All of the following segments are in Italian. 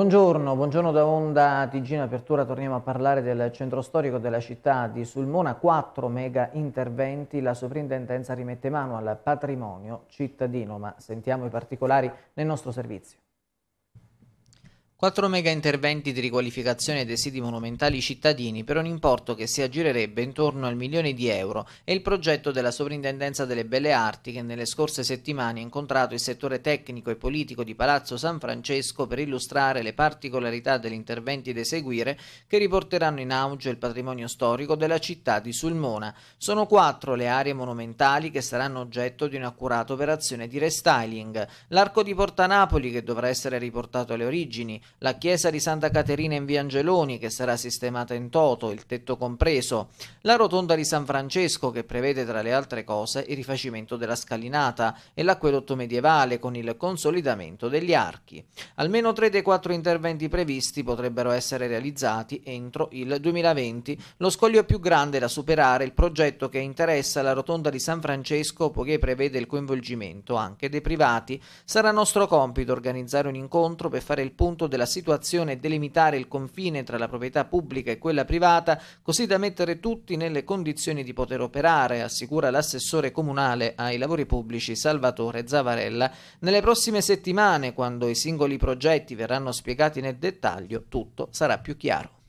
Buongiorno, buongiorno da Onda Tigina Apertura, torniamo a parlare del centro storico della città di Sulmona, quattro mega interventi, la sovrintendenza rimette mano al patrimonio cittadino, ma sentiamo i particolari nel nostro servizio. Quattro mega interventi di riqualificazione dei siti monumentali cittadini per un importo che si aggirerebbe intorno al milione di euro è il progetto della Sovrintendenza delle Belle Arti che nelle scorse settimane ha incontrato il settore tecnico e politico di Palazzo San Francesco per illustrare le particolarità degli interventi da eseguire che riporteranno in auge il patrimonio storico della città di Sulmona. Sono quattro le aree monumentali che saranno oggetto di un'accurata operazione di restyling. L'arco di Porta Napoli che dovrà essere riportato alle origini, la chiesa di Santa Caterina in via Angeloni che sarà sistemata in toto, il tetto compreso, la rotonda di San Francesco che prevede tra le altre cose il rifacimento della scalinata e l'acquedotto medievale con il consolidamento degli archi. Almeno tre dei quattro interventi previsti potrebbero essere realizzati entro il 2020. Lo scoglio più grande da superare è il progetto che interessa la rotonda di San Francesco poiché prevede il coinvolgimento anche dei privati. Sarà nostro compito organizzare un incontro per fare il punto della situazione e delimitare il confine tra la proprietà pubblica e quella privata, così da mettere tutti nelle condizioni di poter operare, assicura l'assessore comunale ai lavori pubblici Salvatore Zavarella. Nelle prossime settimane, quando i singoli progetti verranno spiegati nel dettaglio, tutto sarà più chiaro.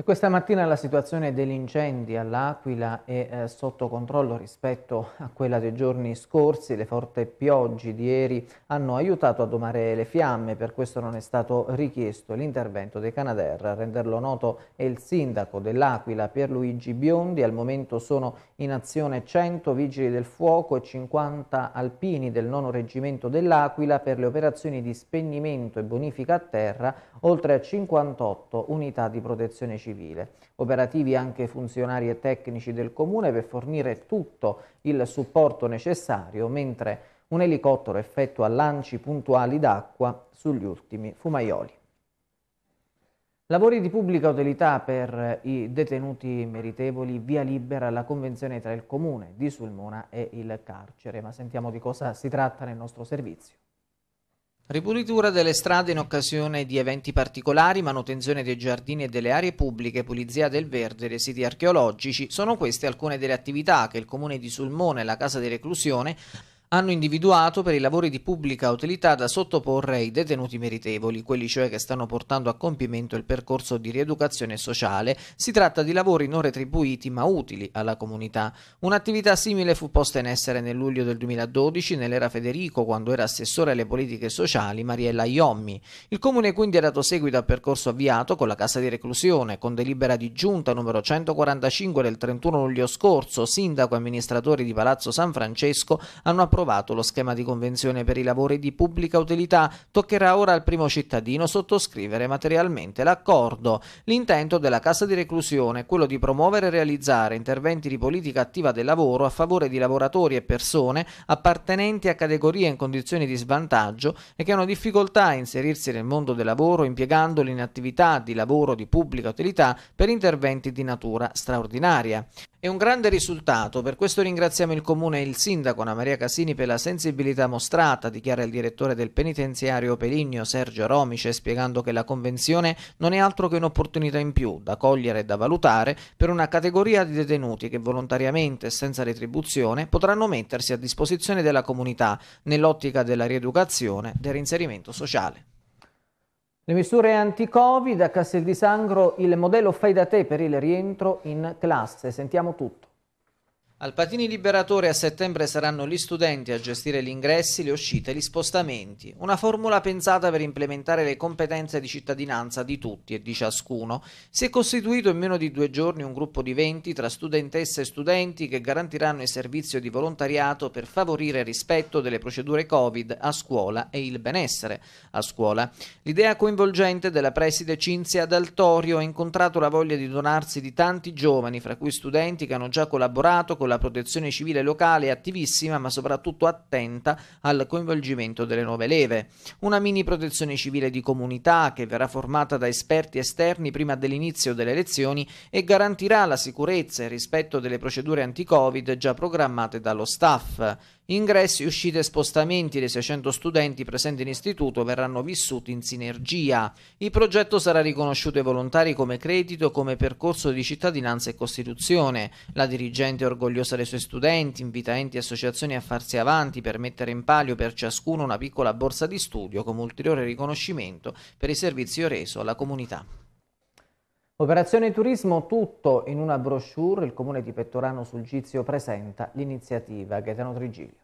E questa mattina la situazione degli incendi all'Aquila è eh, sotto controllo rispetto a quella dei giorni scorsi. Le forti piogge di ieri hanno aiutato a domare le fiamme, per questo non è stato richiesto l'intervento dei Canadair. A renderlo noto è il sindaco dell'Aquila Pierluigi Biondi. Al momento sono in azione 100 vigili del fuoco e 50 alpini del nono reggimento dell'Aquila per le operazioni di spegnimento e bonifica a terra, oltre a 58 unità di protezione civile civile. Operativi anche funzionari e tecnici del Comune per fornire tutto il supporto necessario, mentre un elicottero effettua lanci puntuali d'acqua sugli ultimi fumaioli. Lavori di pubblica utilità per i detenuti meritevoli, via libera alla convenzione tra il Comune di Sulmona e il carcere. Ma sentiamo di cosa si tratta nel nostro servizio. Ripulitura delle strade in occasione di eventi particolari, manutenzione dei giardini e delle aree pubbliche, pulizia del verde, dei siti archeologici, sono queste alcune delle attività che il Comune di Sulmone e la Casa di Reclusione hanno individuato per i lavori di pubblica utilità da sottoporre ai detenuti meritevoli, quelli cioè che stanno portando a compimento il percorso di rieducazione sociale. Si tratta di lavori non retribuiti ma utili alla comunità. Un'attività simile fu posta in essere nel luglio del 2012 nell'era Federico, quando era assessore alle politiche sociali Mariella Iommi. Il comune quindi ha dato seguito al percorso avviato con la casa di reclusione, con delibera di giunta numero 145 del 31 luglio scorso, sindaco e amministratori di Palazzo San Francesco hanno approvato approvato lo schema di convenzione per i lavori di pubblica utilità, toccherà ora al primo cittadino sottoscrivere materialmente l'accordo. L'intento della Cassa di Reclusione è quello di promuovere e realizzare interventi di politica attiva del lavoro a favore di lavoratori e persone appartenenti a categorie in condizioni di svantaggio e che hanno difficoltà a inserirsi nel mondo del lavoro impiegandoli in attività di lavoro di pubblica utilità per interventi di natura straordinaria. È un grande risultato, per questo ringraziamo il Comune e il Sindaco Anna Maria Casini per la sensibilità mostrata, dichiara il direttore del penitenziario Peligno Sergio Romice, spiegando che la Convenzione non è altro che un'opportunità in più da cogliere e da valutare per una categoria di detenuti che volontariamente e senza retribuzione potranno mettersi a disposizione della comunità nell'ottica della rieducazione e del reinserimento sociale. Le misure anti-Covid a Castel di Sangro, il modello fai da te per il rientro in classe. Sentiamo tutto. Al Patini Liberatore a settembre saranno gli studenti a gestire gli ingressi, le uscite e gli spostamenti. Una formula pensata per implementare le competenze di cittadinanza di tutti e di ciascuno. Si è costituito in meno di due giorni un gruppo di 20 tra studentesse e studenti che garantiranno il servizio di volontariato per favorire il rispetto delle procedure Covid a scuola e il benessere a scuola. L'idea coinvolgente della preside Cinzia Daltorio ha incontrato la voglia di donarsi di tanti giovani, fra cui studenti che hanno già collaborato con la protezione civile locale è attivissima ma soprattutto attenta al coinvolgimento delle nuove leve. Una mini protezione civile di comunità che verrà formata da esperti esterni prima dell'inizio delle elezioni e garantirà la sicurezza e il rispetto delle procedure anti-Covid già programmate dallo staff. Ingressi, uscite e spostamenti dei 600 studenti presenti in istituto verranno vissuti in sinergia. Il progetto sarà riconosciuto ai volontari come credito come percorso di cittadinanza e Costituzione. La dirigente è orgogliosa dei suoi studenti, invita enti e associazioni a farsi avanti per mettere in palio per ciascuno una piccola borsa di studio come ulteriore riconoscimento per i servizi reso alla comunità. Operazione Turismo tutto in una brochure, il comune di Pettorano sul Gizio presenta l'iniziativa Gaetano Trigilio.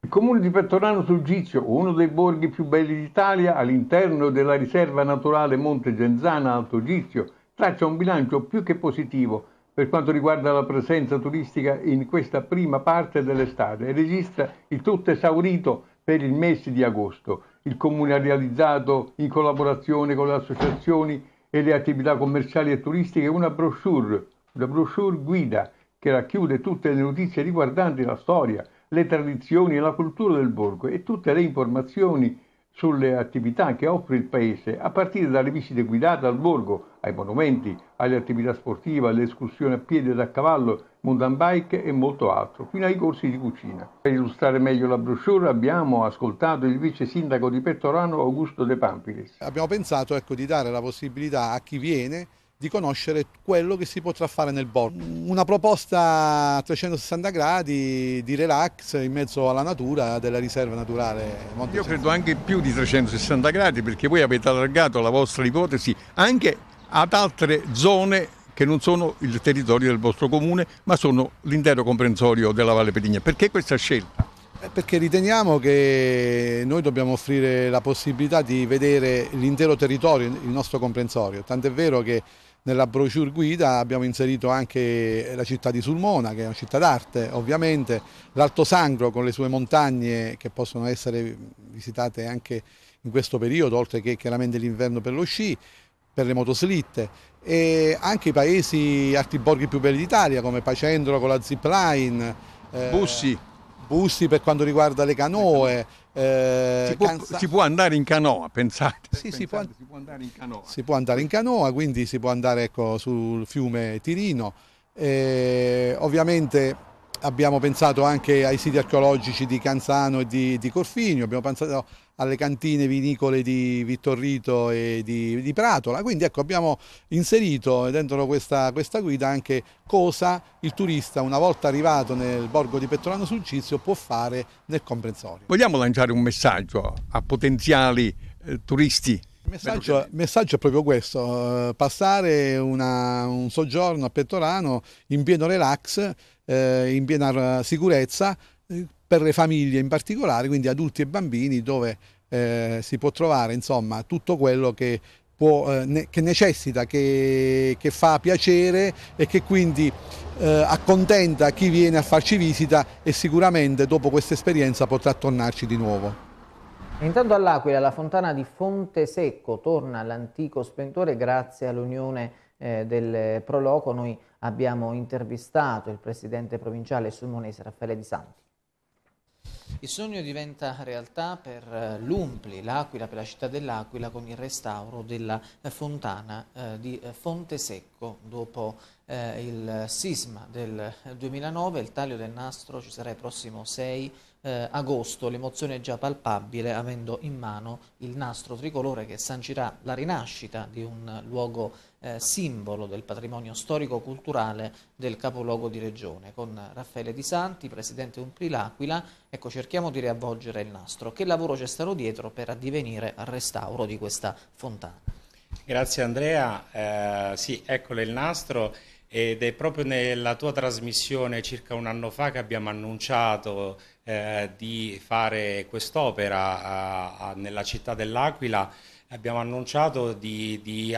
Il comune di Pettorano sul Gizio, uno dei borghi più belli d'Italia, all'interno della riserva naturale Monte Genzana Alto Gizio, traccia un bilancio più che positivo per quanto riguarda la presenza turistica in questa prima parte dell'estate e registra il tutto esaurito per il mese di agosto. Il comune ha realizzato in collaborazione con le associazioni e le attività commerciali e turistiche una brochure, una brochure guida che racchiude tutte le notizie riguardanti la storia, le tradizioni e la cultura del borgo e tutte le informazioni sulle attività che offre il paese, a partire dalle visite guidate al borgo, ai monumenti, alle attività sportive, alle escursioni a piedi ed a cavallo, mountain bike e molto altro, fino ai corsi di cucina. Per illustrare meglio la brochure abbiamo ascoltato il vice sindaco di Pettorano Augusto De Pampilis. Abbiamo pensato ecco, di dare la possibilità a chi viene di conoscere quello che si potrà fare nel borgo. Una proposta a 360 gradi di relax in mezzo alla natura della riserva naturale Monte Io credo anche più di 360 gradi perché voi avete allargato la vostra ipotesi anche ad altre zone che non sono il territorio del vostro comune ma sono l'intero comprensorio della Valle Pedigna. Perché questa scelta? Eh, perché riteniamo che noi dobbiamo offrire la possibilità di vedere l'intero territorio, il nostro comprensorio, tant'è vero che nella brochure guida abbiamo inserito anche la città di Sulmona, che è una città d'arte ovviamente, l'Alto Sangro con le sue montagne che possono essere visitate anche in questo periodo, oltre che chiaramente l'inverno per lo sci, per le motoslitte e anche i paesi, altri borghi più belli d'Italia come Pacendro con la zipline. Eh, Bussi. Bussi per quanto riguarda le canoe, eh, si, può, si, può, andare in canoa, pensate. Sì, pensate, si, può, si, può, andare in canoa. Si può andare in canoa, quindi si può andare ecco, sul fiume Tirino. Eh, ovviamente abbiamo pensato anche ai siti archeologici di Canzano e di, di Corfinio, abbiamo pensato alle cantine vinicole di Vittorrito e di, di Pratola, quindi ecco abbiamo inserito dentro questa, questa, guida anche cosa il turista una volta arrivato nel borgo di Pettorano sul Cizio può fare nel comprensorio. Vogliamo lanciare un messaggio a potenziali eh, turisti il messaggio, messaggio, è proprio questo, eh, passare una, un soggiorno a Pettorano in pieno relax, eh, in piena sicurezza, eh, per le famiglie in particolare, quindi adulti e bambini, dove eh, si può trovare insomma, tutto quello che, può, eh, ne, che necessita, che, che, fa piacere e che quindi eh, accontenta chi viene a farci visita e sicuramente dopo questa esperienza potrà tornarci di nuovo. Intanto all'Aquila la fontana di Fonte Secco torna all'antico splendore grazie all'unione eh, del Proloco. Noi abbiamo intervistato il presidente provinciale sulmonese Raffaele Di Santi. Il sogno diventa realtà per eh, l'Umpli, l'Aquila, per la città dell'Aquila con il restauro della eh, fontana eh, di Fonte Secco dopo il sisma del 2009, il taglio del nastro ci sarà il prossimo 6 eh, agosto l'emozione è già palpabile avendo in mano il nastro tricolore che sancirà la rinascita di un luogo eh, simbolo del patrimonio storico-culturale del capoluogo di regione. Con Raffaele Di Santi, presidente Umpli L'Aquila, ecco, cerchiamo di riavvolgere il nastro. Che lavoro c'è stato dietro per addivenire al restauro di questa fontana? Grazie Andrea, eh, sì, eccolo il nastro ed è proprio nella tua trasmissione circa un anno fa che abbiamo annunciato eh, di fare quest'opera nella città dell'Aquila abbiamo annunciato di, di,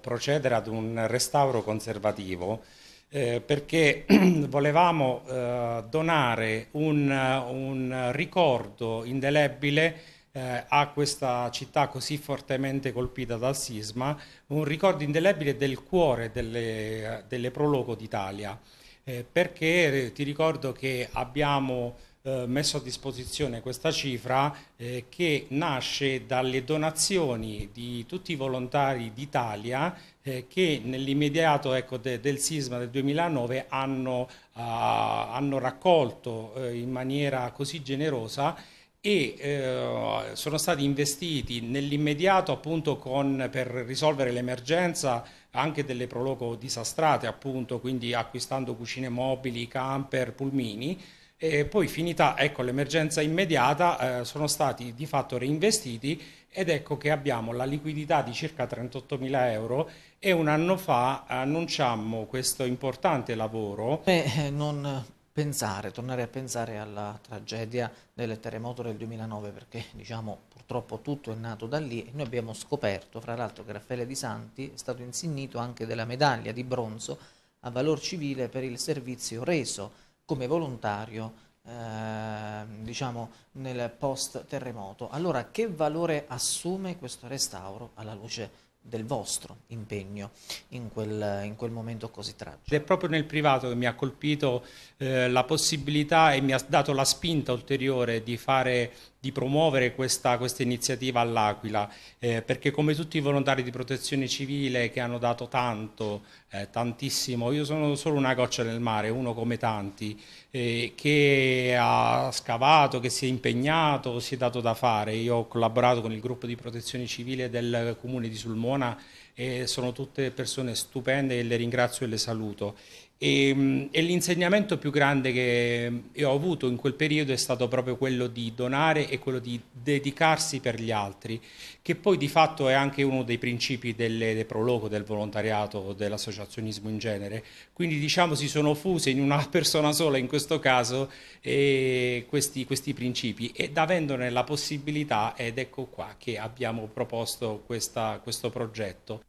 procedere ad un restauro conservativo eh, perché volevamo eh, donare un, un, ricordo indelebile eh, a questa città così fortemente colpita dal sisma, un ricordo indelebile del cuore delle, delle Prologo d'Italia, eh, perché ti ricordo che abbiamo eh, messo a disposizione questa cifra eh, che nasce dalle donazioni di tutti i volontari d'Italia eh, che nell'immediato ecco, de, del sisma del 2009 hanno, uh, hanno raccolto eh, in maniera così generosa e eh, sono stati investiti nell'immediato appunto con, per risolvere l'emergenza anche delle proloco disastrate appunto quindi acquistando cucine mobili, camper, pulmini e poi finita ecco, l'emergenza immediata eh, sono stati di fatto reinvestiti ed ecco che abbiamo la liquidità di circa 38 mila euro e un anno fa annunciammo questo importante lavoro. Beh, non pensare, tornare a pensare alla tragedia del terremoto del 2009 perché diciamo purtroppo tutto è nato da lì e noi abbiamo scoperto fra l'altro che Raffaele Di Santi è stato insignito anche della medaglia di bronzo a valor civile per il servizio reso come volontario eh, diciamo nel post terremoto. Allora che valore assume questo restauro alla luce del vostro impegno in quel, in quel, momento così tragico. È proprio nel privato che mi ha colpito eh, la possibilità e mi ha dato la spinta ulteriore di fare di promuovere questa, questa iniziativa all'Aquila, eh, perché come tutti i volontari di protezione civile che hanno dato tanto, eh, tantissimo, io sono solo una goccia nel mare, uno come tanti, eh, che ha scavato, che si è impegnato, si è dato da fare. Io ho collaborato con il gruppo di protezione civile del comune di Sulmona e sono tutte persone stupende e le ringrazio e le saluto. E, e l'insegnamento più grande che ho avuto in quel periodo è stato proprio quello di donare e quello di dedicarsi per gli altri, che poi di fatto è anche uno dei principi delle, del prologo del volontariato, dell'associazionismo in genere. Quindi diciamo si sono fuse in una persona sola in questo caso eh, questi, questi principi ed avendone la possibilità ed ecco qua che abbiamo proposto questa, questo progetto.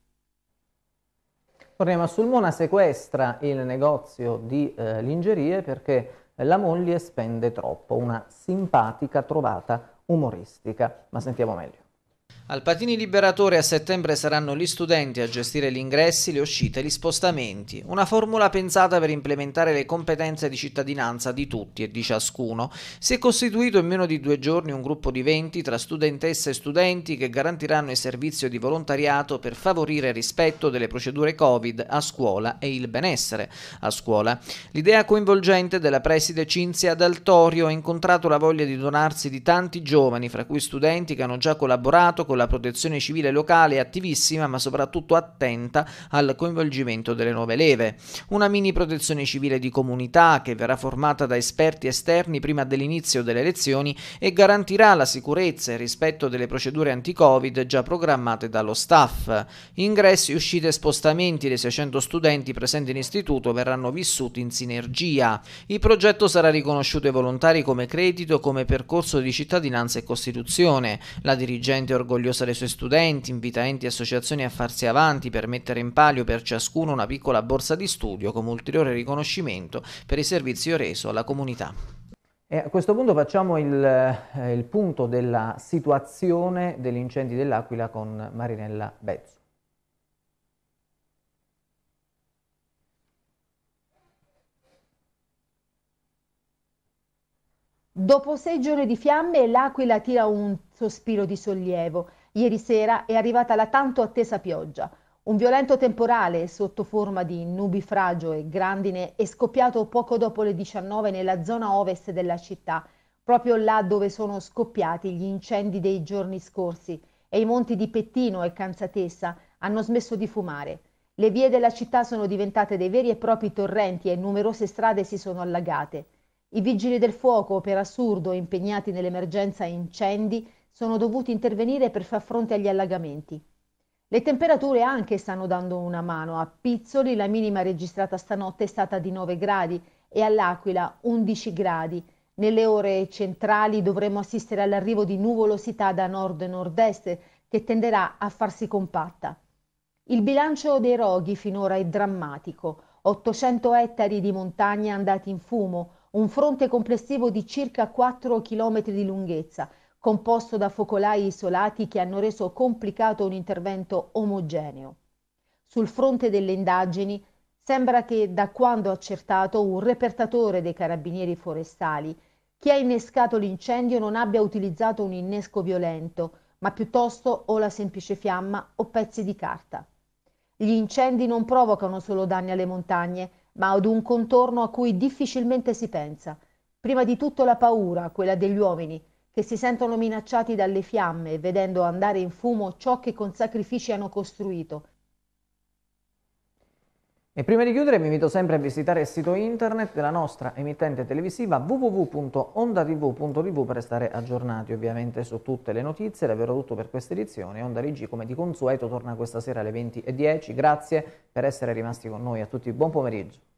Torniamo a Sulmona, sequestra il negozio di eh, lingerie perché la moglie spende troppo, una simpatica trovata umoristica, ma sentiamo meglio. Al Patini Liberatore a settembre saranno gli studenti a gestire gli ingressi, le uscite e gli spostamenti, una formula pensata per implementare le competenze di cittadinanza di tutti e di ciascuno. Si è costituito in meno di due giorni un gruppo di 20 tra studentesse e studenti che garantiranno il servizio di volontariato per favorire il rispetto delle procedure Covid a scuola e il benessere a scuola. L'idea coinvolgente della preside Cinzia Daltorio ha incontrato la voglia di donarsi di tanti giovani, fra cui studenti che hanno già collaborato con la protezione civile locale attivissima ma soprattutto attenta al coinvolgimento delle nuove leve. Una mini protezione civile di comunità che verrà formata da esperti esterni prima dell'inizio delle elezioni e garantirà la sicurezza e il rispetto delle procedure anti-Covid già programmate dallo staff. Ingressi, uscite e spostamenti dei 600 studenti presenti in istituto verranno vissuti in sinergia. Il progetto sarà riconosciuto ai volontari come credito, come percorso di cittadinanza e Costituzione. La dirigente orgogliosa orgogliosa dei suoi studenti, invita enti e associazioni a farsi avanti per mettere in palio per ciascuno una piccola borsa di studio come ulteriore riconoscimento per il servizio reso alla comunità. E a questo punto facciamo il, eh, il punto della situazione degli incendi dell'Aquila con Marinella Bezzo. Dopo sei giorni di fiamme, l'Aquila tira un sospiro di sollievo. Ieri sera è arrivata la tanto attesa pioggia. Un violento temporale sotto forma di nubifragio e grandine è scoppiato poco dopo le 19 nella zona ovest della città, proprio là dove sono scoppiati gli incendi dei giorni scorsi e i monti di Pettino e Canzatessa hanno smesso di fumare. Le vie della città sono diventate dei veri e propri torrenti e numerose strade si sono allagate. I vigili del fuoco, per assurdo impegnati nell'emergenza incendi, sono dovuti intervenire per far fronte agli allagamenti. Le temperature anche stanno dando una mano. A Pizzoli la minima registrata stanotte è stata di 9 gradi e all'Aquila 11 gradi. Nelle ore centrali dovremo assistere all'arrivo di nuvolosità da nord e nord-est che tenderà a farsi compatta. Il bilancio dei roghi finora è drammatico. 800 ettari di montagna andati in fumo, un fronte complessivo di circa 4 km di lunghezza, composto da focolai isolati che hanno reso complicato un intervento omogeneo. Sul fronte delle indagini sembra che da quando accertato un repertatore dei carabinieri forestali chi ha innescato l'incendio non abbia utilizzato un innesco violento, ma piuttosto o la semplice fiamma o pezzi di carta. Gli incendi non provocano solo danni alle montagne, ma ad un contorno a cui difficilmente si pensa. Prima di tutto la paura, quella degli uomini, che si sentono minacciati dalle fiamme, vedendo andare in fumo ciò che con sacrifici hanno costruito, e prima di chiudere vi invito sempre a visitare il sito internet della nostra emittente televisiva www.ondatv.tv per restare aggiornati ovviamente su tutte le notizie. Davvero tutto per questa edizione. Onda Rigi come di consueto torna questa sera alle 20.10. Grazie per essere rimasti con noi. A tutti buon pomeriggio.